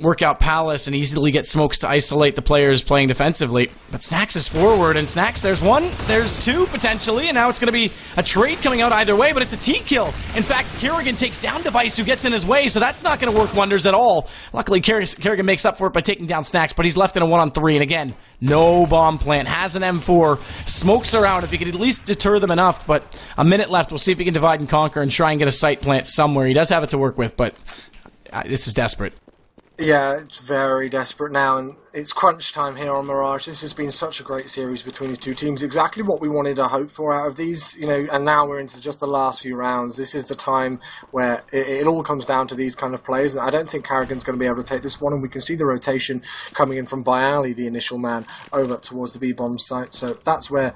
Workout Palace and easily get smokes to isolate the players playing defensively. But Snax is forward, and Snax, there's one, there's two potentially, and now it's going to be a trade coming out either way, but it's a T kill. In fact, Karrigan takes down Device, who gets in his way, so that's not going to work wonders at all. Luckily, Karrigan makes up for it by taking down Snax, but he's left in a one on three, and again, no bomb plant. Has an M4, smokes around if he can at least deter them enough, but a minute left. We'll see if he can divide and conquer and try and get a site plant somewhere. He does have it to work with, but uh, this is desperate. Yeah, it's very desperate now, and it's crunch time here on Mirage. This has been such a great series between these two teams. Exactly what we wanted to hope for out of these, you know. And now we're into just the last few rounds. This is the time where it, it all comes down to these kind of plays. And I don't think Karrigan's going to be able to take this one. And we can see the rotation coming in from Byali, the initial man, over towards the B bomb site. So that's where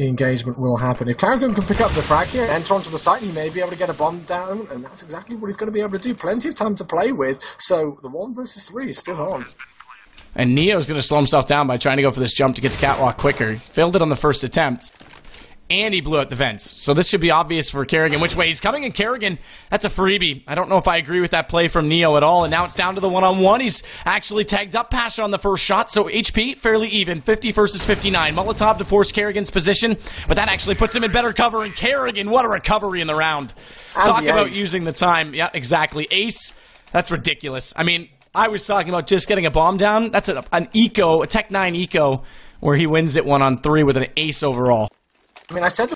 the engagement will happen. If Karrigan can pick up the frag here, enter onto the site, he may be able to get a bomb down, and that's exactly what he's going to be able to do. Plenty of time to play with, so the one versus three is still on. And Neo's going to slow himself down by trying to go for this jump to get to Catwalk quicker. Failed it on the first attempt and he blew out the vents. So this should be obvious for Karrigan which way he's coming. And Karrigan, that's a freebie. I don't know if I agree with that play from Neo at all. And now it's down to the one on one. He's actually tagged up Pasha on the first shot. So HP fairly even 50 versus 59. Molotov to force Karrigan's position, but that actually puts him in better cover. And Karrigan, what a recovery in the round. And Talk the about using the time. Yeah, exactly. Ace, that's ridiculous. I mean, I was talking about just getting a bomb down. That's a, an eco, a Tech 9 eco, where he wins it one on three with an ace overall. I mean, I said